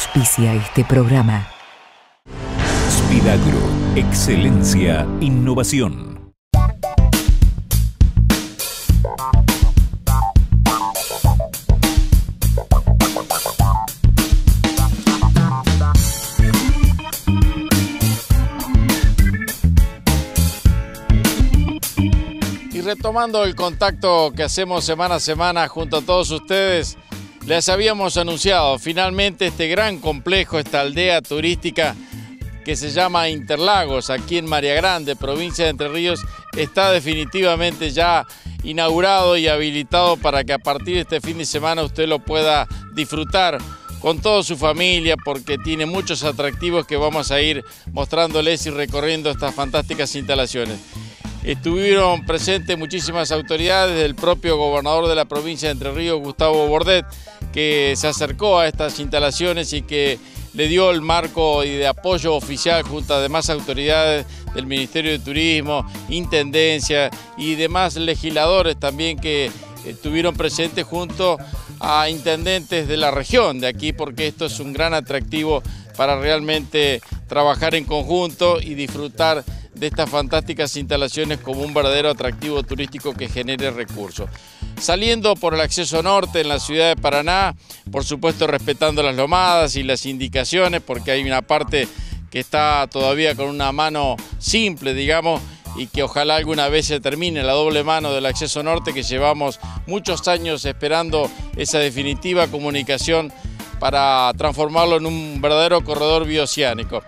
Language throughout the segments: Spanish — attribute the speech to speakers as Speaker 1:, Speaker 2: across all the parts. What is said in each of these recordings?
Speaker 1: auspicia este programa.
Speaker 2: Spidagro, excelencia, innovación.
Speaker 3: Y retomando el contacto que hacemos semana a semana junto a todos ustedes, les habíamos anunciado finalmente este gran complejo, esta aldea turística que se llama Interlagos, aquí en María Grande, provincia de Entre Ríos, está definitivamente ya inaugurado y habilitado para que a partir de este fin de semana usted lo pueda disfrutar con toda su familia porque tiene muchos atractivos que vamos a ir mostrándoles y recorriendo estas fantásticas instalaciones. Estuvieron presentes muchísimas autoridades, el propio gobernador de la provincia de Entre Ríos, Gustavo Bordet, que se acercó a estas instalaciones y que le dio el marco y de apoyo oficial junto a demás autoridades del Ministerio de Turismo, Intendencia y demás legisladores también que estuvieron presentes junto a intendentes de la región de aquí, porque esto es un gran atractivo para realmente trabajar en conjunto y disfrutar de estas fantásticas instalaciones como un verdadero atractivo turístico que genere recursos. Saliendo por el acceso norte en la ciudad de Paraná, por supuesto respetando las lomadas y las indicaciones, porque hay una parte que está todavía con una mano simple, digamos, y que ojalá alguna vez se termine la doble mano del acceso norte, que llevamos muchos años esperando esa definitiva comunicación para transformarlo en un verdadero corredor bioceánico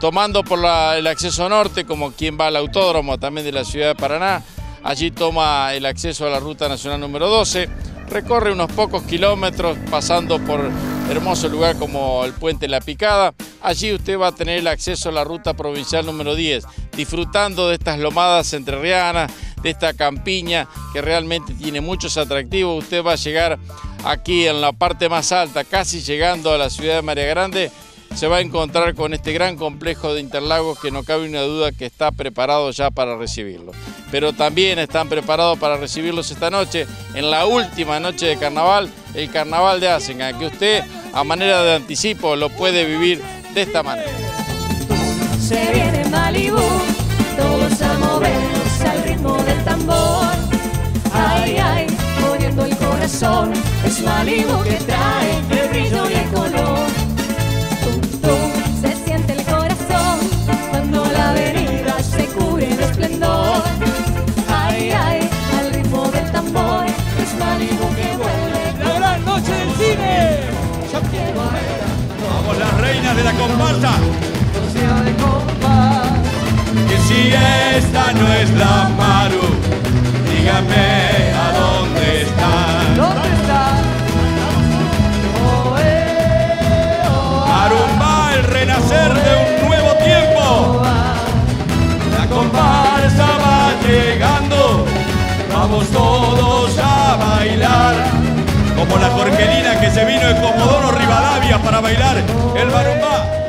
Speaker 3: tomando por el acceso norte, como quien va al autódromo también de la ciudad de Paraná, allí toma el acceso a la ruta nacional número 12, recorre unos pocos kilómetros pasando por hermoso lugar como el puente La Picada, allí usted va a tener el acceso a la ruta provincial número 10, disfrutando de estas lomadas entrerrianas, de esta campiña que realmente tiene muchos atractivos, usted va a llegar aquí en la parte más alta, casi llegando a la ciudad de María Grande, se va a encontrar con este gran complejo de Interlagos que no cabe una duda que está preparado ya para recibirlo. Pero también están preparados para recibirlos esta noche, en la última noche de carnaval, el carnaval de Asenga, que usted a manera de anticipo lo puede vivir de esta manera.
Speaker 4: Se viene Malibu, todos a movernos al ritmo del tambor. Ay, ay, poniendo el corazón, es Malibu que trae
Speaker 5: Vamos las reinas de la comparsa. Que si esta no es la Maru, dígame a dónde está. ¿Dónde está? Marumba, el renacer de un nuevo tiempo. La comparsa va llegando, vamos todos a bailar. Como la Jorgelina que se vino de Comodoro Rivadavia para bailar el marumbá.